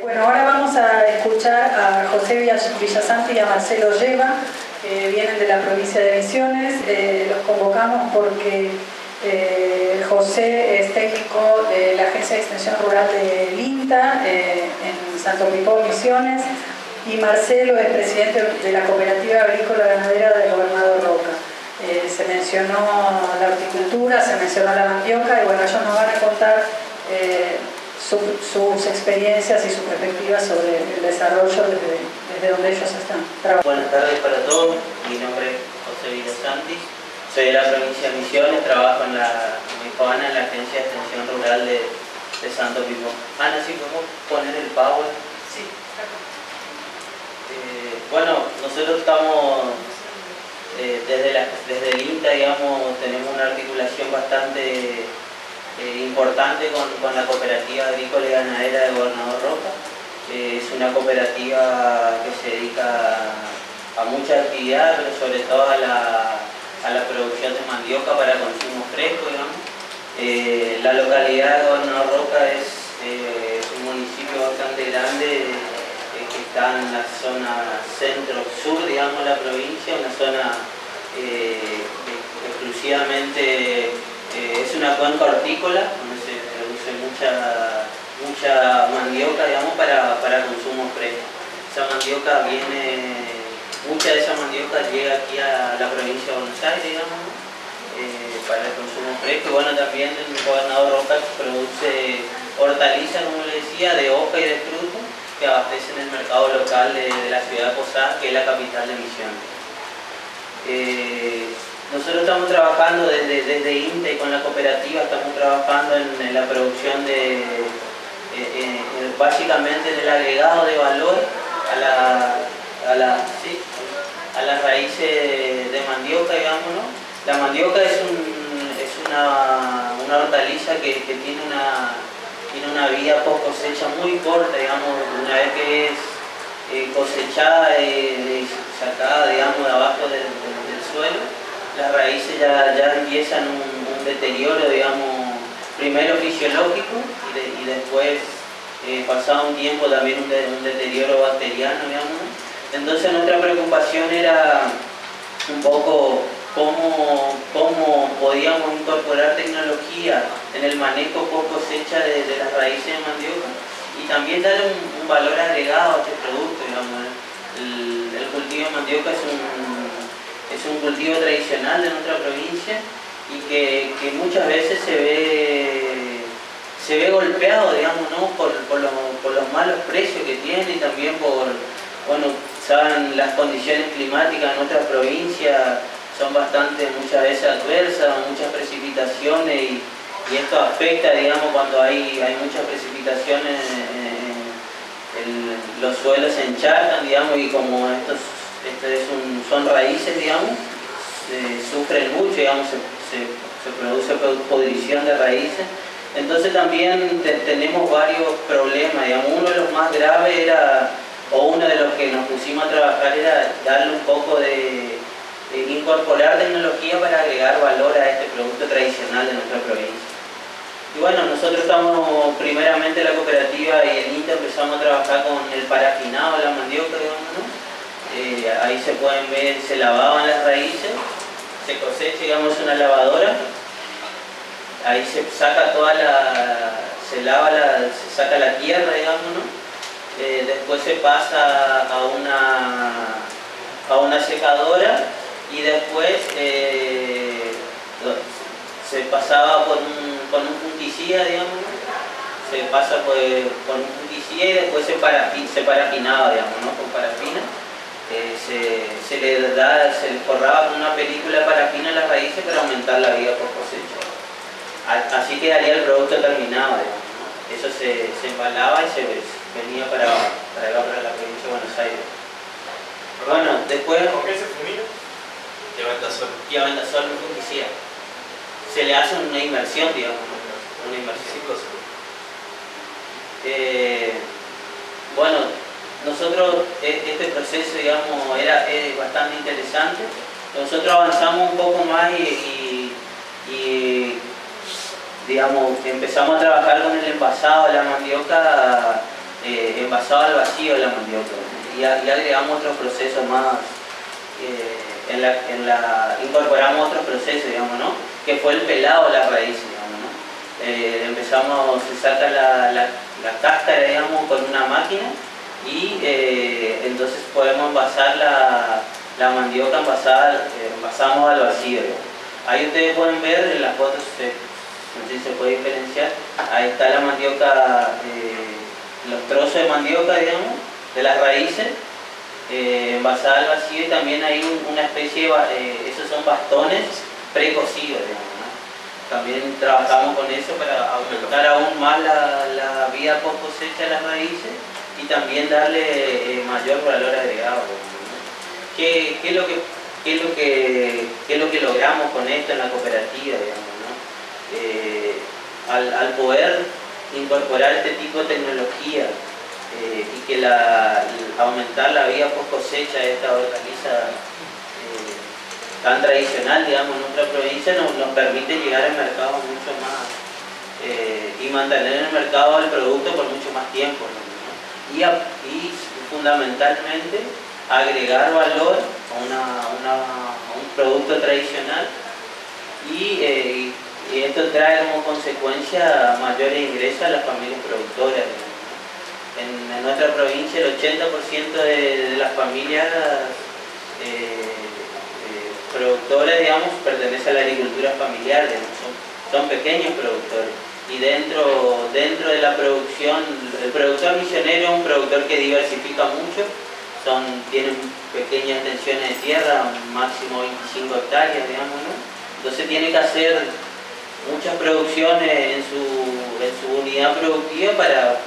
Bueno, ahora vamos a escuchar a José Villasanti y a Marcelo Lleva, que vienen de la provincia de Misiones. Eh, los convocamos porque eh, José es técnico de la Agencia de Extensión Rural de INTA eh, en Santo Pipó, Misiones, y Marcelo es presidente de la Cooperativa Agrícola Ganadera del Gobernador Roca. se mencionó la horticultura, se mencionó la mandioca, y bueno, ellos nos van a contar sus experiencias y sus perspectivas sobre el desarrollo desde, desde donde ellos están trabajando. Buenas tardes para todos, mi nombre es José Villasanti, soy de la provincia de Misiones, trabajo en la en la Agencia de Extensión Rural de, de Santo Pipo. Ana, ¿sí podemos poner el power? Sí, eh, bueno, nosotros estamos eh, desde, la, desde el INTA, digamos, tenemos una articulación bastante eh, importante con, la Cooperativa Agrícola y Ganadera de Gobernador Roca. Eh, es una cooperativa que se dedica a mucha actividad, pero sobre todo a la, producción de mandioca para consumo fresco. Eh, la localidad de Gobernador Roca es, un municipio bastante grande que está en la zona centro-sur, digamos, la provincia, una zona exclusivamente eh, es una cuenca hortícola donde se produce mucha, mucha mandioca digamos, para, consumo fresco. Esa mandioca viene, mucha de esa mandioca llega aquí a la provincia de Buenos Aires, digamos, eh, para el consumo fresco. Bueno, también el gobernador Roca produce hortalizas, como le decía, de hoja y de fruto que abastecen el mercado local de, la ciudad de Posadas, que es la capital de Misiones. Nosotros estamos trabajando desde, desde INTE con la cooperativa, estamos trabajando en, la producción de, eh, eh, básicamente en el agregado de valor a, la, a, las raíces de mandioca, digamos. La mandioca es, una, hortaliza que, tiene una, tiene una vida post cosecha muy corta, digamos, una vez que es eh, cosechada y sacada, digamos, de abajo del suelo las raíces ya, ya empiezan un, deterioro, digamos, primero fisiológico y, después, eh, pasado un tiempo, también un, deterioro bacteriano, digamos. Entonces nuestra preocupación era un poco cómo, cómo podíamos incorporar tecnología en el manejo por cosecha de, las raíces de mandioca y también darle un, valor agregado a este producto, digamos. El cultivo de mandioca es un es un cultivo tradicional de nuestra provincia y que, muchas veces se ve, se ve golpeado, digamos, por, los, malos precios que tiene y también por, bueno, saben, las condiciones climáticas en nuestra provincia son bastante, muchas veces adversas, muchas precipitaciones y, esto afecta, digamos, cuando hay, hay muchas precipitaciones, los suelos se encharcan, digamos, y como estos este son raíces, digamos, sufren mucho, digamos, se, produce podrición de raíces. Entonces también tenemos varios problemas, digamos, uno de los más graves era, o uno de los que nos pusimos a trabajar era darle un poco de, incorporar tecnología para agregar valor a este producto tradicional de nuestra provincia. Y bueno, nosotros estamos primeramente la cooperativa y el INTA empezamos a trabajar con el parafinado, la mandioca, digamos, ¿no? Eh, ahí se pueden ver, se lavaban las raíces, se cosecha, digamos, una lavadora, ahí se saca toda la, se lava la, se saca la tierra, digamos, eh, después se pasa a una, a una secadora y después eh, se pasaba por un, con un digamos, se pasa por, con un punticida y después se, se parafinaba, digamos, ¿no? con parafina se, le da, se le forraba con una película parafina a las raíces para aumentar la vida por cosecha. Así quedaría el producto terminado. Eso se, embalaba y se venía para, para, la provincia de Buenos Aires. Bueno, después... ¿Con qué se fumina? Lleva sol fungicida. Se le hace una inversión, digamos, una inversión. Eh, bueno, nosotros, e, este proceso, digamos, era bastante interesante. Nosotros avanzamos un poco más y, digamos, empezamos a trabajar con el envasado, la mandioca eh, envasado al vacío de la mandioca. Y, agregamos otros procesos más, eh, en, la, incorporamos otros procesos, digamos, ¿no? Que fue el pelado de la raíz, digamos, ¿no? Eh, empezamos, se saca la, la, la, cáscara, digamos, con una máquina y entonces podemos envasar la, la mandioca envasada, envasamos al vacío, Ahí ustedes pueden ver en las fotos, no sé si se puede diferenciar, ahí está la mandioca los trozos de mandioca, digamos, de las raíces, eh, envasada al vacío y también hay una especie de, eh, esos son bastones precocidos, digamos. También trabajamos con eso para aumentar aún más la, la vida post cosecha de las raíces y también darle eh, mayor valor agregado. ¿Qué, es lo que, qué, es lo que, qué es lo que logramos con esto en la cooperativa? Digamos, ¿no? Eh, al, poder incorporar este tipo de tecnología eh, y que la, aumentar la vida post cosecha de esta hortaliza tan tradicional, digamos, en nuestra provincia nos, permite llegar al mercado mucho más y mantener en el mercado el producto por mucho más tiempo. Y, fundamentalmente agregar valor a, un producto tradicional y y esto trae como consecuencia mayores ingresos a las familias productoras. En, nuestra provincia el 80% de, las familias eh, eh, productoras, digamos, pertenece a la agricultura familiar, son, pequeños productores. Y dentro, dentro de la producción, el productor misionero es un productor que diversifica mucho, son, tienen pequeñas extensiones de tierra, máximo 25 hectáreas, digamos, ¿no? Entonces tiene que hacer muchas producciones en su, unidad productiva para,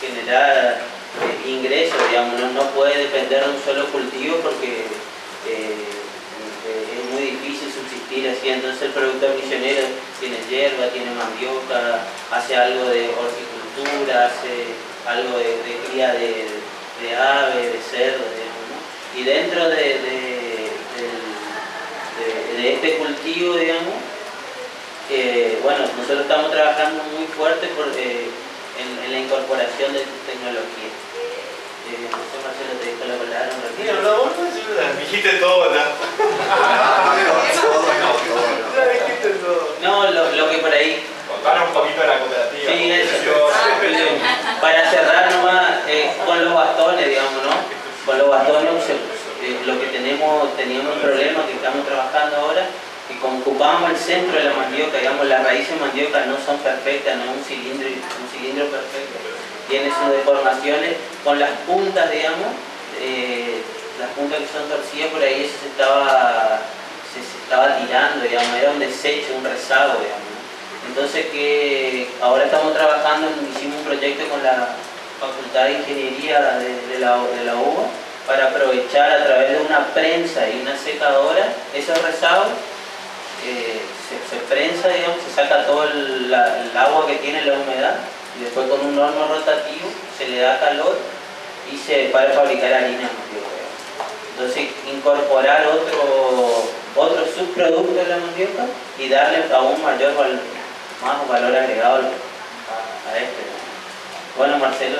generar eh, ingresos, digamos, no, puede depender de un solo cultivo porque eh, subsistir así, entonces el productor misionero tiene hierba, tiene mandioca, hace algo de horticultura, hace algo de, cría de, aves, de cerdo, y dentro de, de este cultivo, digamos, bueno, nosotros estamos trabajando muy fuerte eh, en, la incorporación de tecnología. Eh, no lo, lo que por ahí... Contanos un poquito de la cooperativa. Sí, eso. Para cerrar nomás, eh, con los bastones, digamos, ¿no? Con los bastones, lo que tenemos, teníamos un problema que estamos trabajando ahora, y como ocupamos el centro de la mandioca, digamos, las raíces de mandioca no son perfectas, no es un cilindro, un cilindro perfecto, tiene sus deformaciones, con las puntas, digamos, eh, las puntas que son torcidas por ahí eso se estaba, se, estaba tirando, digamos, era un desecho, un rezago, digamos. Entonces que ahora estamos trabajando, hicimos un proyecto con la Facultad de Ingeniería de, la, de la UBA para aprovechar a través de una prensa y una secadora esos rezagos se, prensa, digamos, se saca todo el, agua que tiene la humedad y después con un horno rotativo se le da calor y se para fabricar harina Entonces incorporar otro, otro subproducto de la mandioca y darle aún mayor valor, más valor agregado a, este. Bueno Marcelo.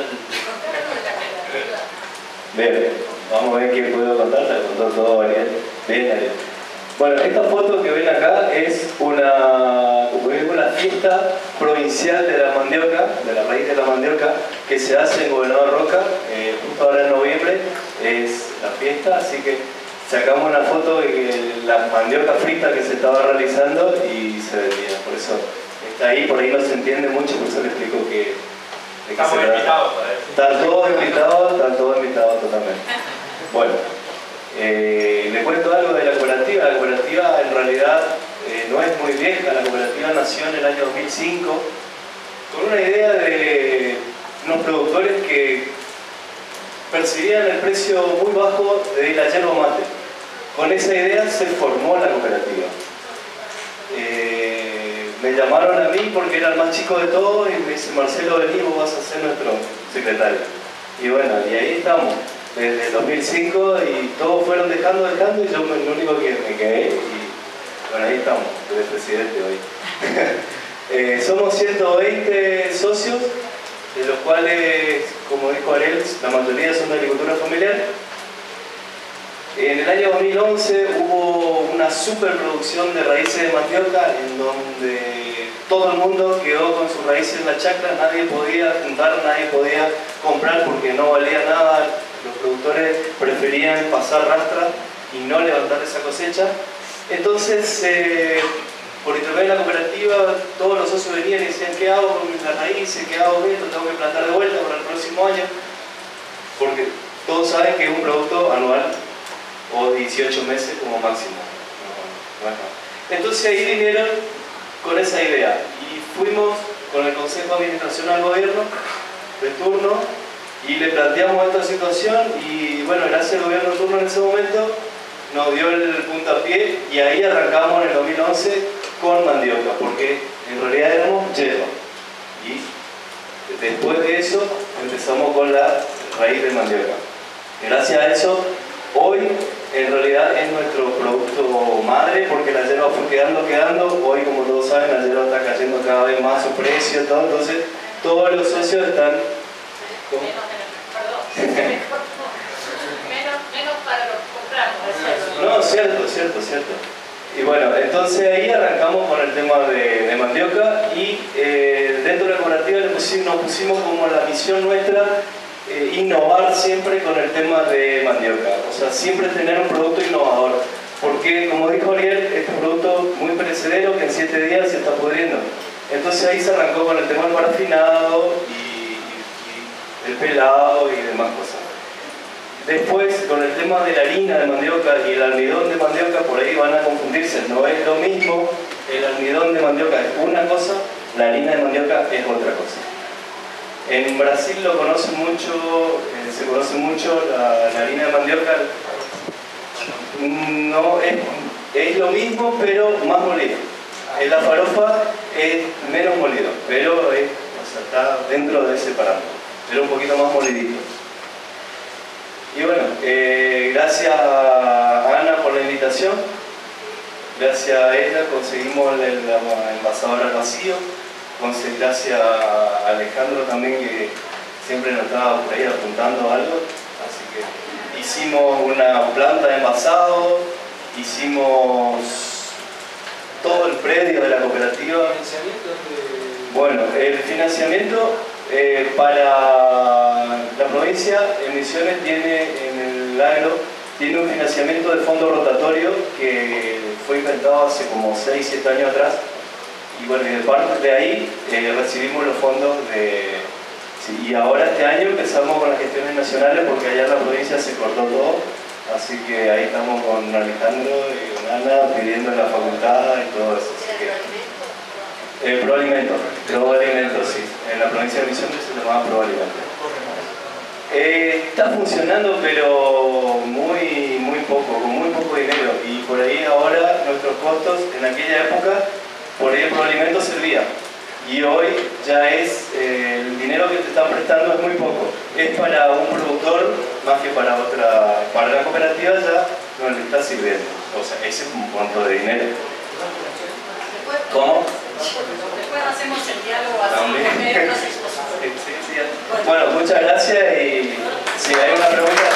Bien, vamos a ver qué puedo contar, te contó todo Ariel. Bien, Ariel. Bueno, esta foto que ven acá es una, una fiesta provincial de la mandioca, de la raíz de la mandioca, que se hace en Gobernador Roca, eh, justo ahora en noviembre es la fiesta, así que sacamos una foto de la mandioca frita que se estaba realizando y se vendía, por eso está ahí, por ahí no se entiende mucho, por eso le explico que... Estamos invitados eso. Están todos invitados, están todos invitados totalmente. Bueno. Eh, le cuento algo de la cooperativa. La cooperativa en realidad eh, no es muy vieja, la cooperativa nació en el año 2005 con una idea de unos productores que percibían el precio muy bajo de la yerba mate. Con esa idea se formó la cooperativa. Eh, me llamaron a mí porque era el más chico de todos y me dice, Marcelo, vení, vos vas a ser nuestro secretario. Y bueno, y ahí estamos desde el 2005 y todos fueron dejando, dejando y yo el único que me quedé y bueno, ahí estamos, el presidente hoy. Eh, somos 120 socios de los cuales, como dijo Ariel, la mayoría son de agricultura familiar. En el año 2011 hubo una superproducción de raíces de mandioca en donde todo el mundo quedó con sus raíces en la chacra, nadie podía juntar, nadie podía comprar porque no valía nada, los productores preferían pasar rastra y no levantar esa cosecha. Entonces, eh, por intermedio de la cooperativa, todos los socios venían y decían, ¿qué hago con las raíces? ¿Qué hago con esto? Tengo que plantar de vuelta para el próximo año. Porque todos saben que es un producto anual o 18 meses como máximo. Entonces ahí vinieron con esa idea y fuimos con el Consejo de Administración al gobierno de turno y le planteamos esta situación y bueno, gracias al gobierno turno en ese momento nos dio el puntapié y ahí arrancamos en el 2011 con mandioca, porque en realidad éramos yerba. Y después de eso empezamos con la raíz de mandioca. Gracias a eso, hoy en realidad es nuestro producto madre porque la yerba fue quedando, quedando. Hoy, como todos saben, la yerba está cayendo cada vez más su precio. Entonces, todos los socios están. Menos para los compramos, No, cierto, cierto, cierto. Y bueno, entonces ahí arrancamos con el tema de, mandioca y eh, dentro de la cooperativa nos pusimos como la misión nuestra eh, innovar siempre con el tema de mandioca, o sea, siempre tener un producto innovador, porque como dijo Ariel, este producto muy perecedero que en 7 días se está pudriendo. Entonces ahí se arrancó con el tema del parafinado y el pelado y demás cosas. Después, con el tema de la harina de mandioca y el almidón de mandioca, por ahí van a confundirse. No es lo mismo, el almidón de mandioca es una cosa, la harina de mandioca es otra cosa. En Brasil lo conocen mucho, eh, se conoce mucho la, harina de mandioca. No es, es lo mismo, pero más molido. En la farofa es menos molido, pero está dentro de ese parámetro, pero un poquito más molidito. Y bueno, eh, gracias a Ana por la invitación. Gracias a ella conseguimos el, envasador al vacío. Gracias a Alejandro también que siempre nos estaba por ahí apuntando algo. Así que hicimos una planta de envasado, hicimos todo el predio de la cooperativa. Bueno, el financiamiento eh, para la provincia, en Misiones tiene en el agro tiene un financiamiento de fondo rotatorio que fue inventado hace como 6-7 años atrás. Y bueno, y de parte de ahí eh, recibimos los fondos de... y ahora este año empezamos con las gestiones nacionales porque allá en la provincia se cortó todo. Así que ahí estamos con Alejandro y con Ana pidiendo la facultad y todo eso. Eh, proalimento, proalimento, sí. En la provincia de Misiones se llamaba proalimento. Eh, está funcionando, pero muy, muy poco, con muy poco dinero. Y por ahí ahora nuestros costos, en aquella época, por ahí el proalimento servía. Y hoy ya es, eh, el dinero que te están prestando es muy poco. Es para un productor más que para otra, para la cooperativa ya no le está sirviendo. O sea, ese es un monto de dinero. ¿Cómo? Después hacemos el diálogo así, Bueno, muchas gracias y si hay una pregunta...